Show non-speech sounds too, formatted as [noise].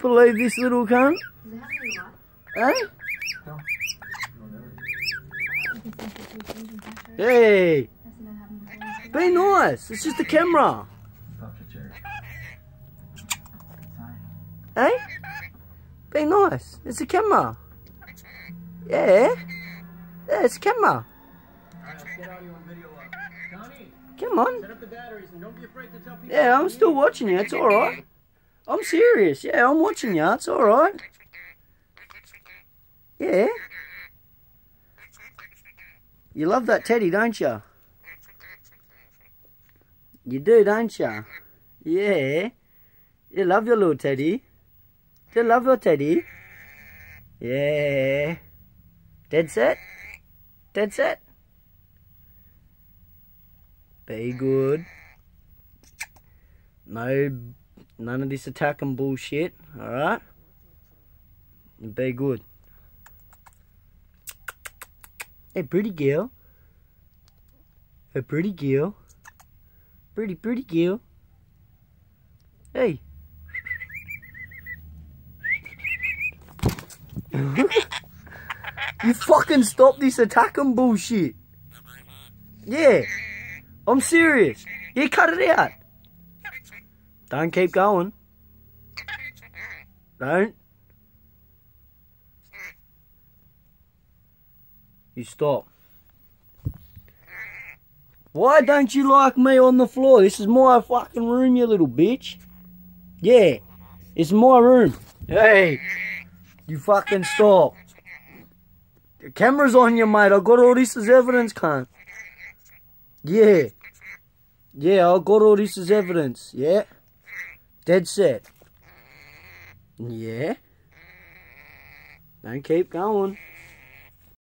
Believe this little cunt. Does it have any light? No. You can see the two things and touch it. Hey, That's not having the be nice. It's just a camera. Stop the chair. Eh? Be nice. It's a camera. Yeah. Yeah, it's a camera. Alright, let's get audio and video up. Connie, Come on. set up the batteries and don't be afraid to tell people. Yeah, I'm still watching you. It's alright. I'm serious. Yeah, I'm watching you. It's alright. Yeah. You love that teddy, don't you? You do, don't you? Yeah. You love your little teddy. Do You love your teddy. Yeah. Dead set? Dead set? Be good. No, none of this attacking bullshit, alright? Be good. Hey, pretty girl. Hey, pretty girl. Pretty, pretty girl. Hey. [laughs] you fucking stop this attacking bullshit. Yeah. I'm serious. Yeah, cut it out. Don't keep going. Don't. You stop. Why don't you like me on the floor? This is my fucking room, you little bitch. Yeah, it's my room. Hey, you fucking stop. The camera's on you, mate. I got all this as evidence, cunt. Yeah. Yeah, I got all this as evidence. Yeah. Dead set. Yeah. Don't keep going.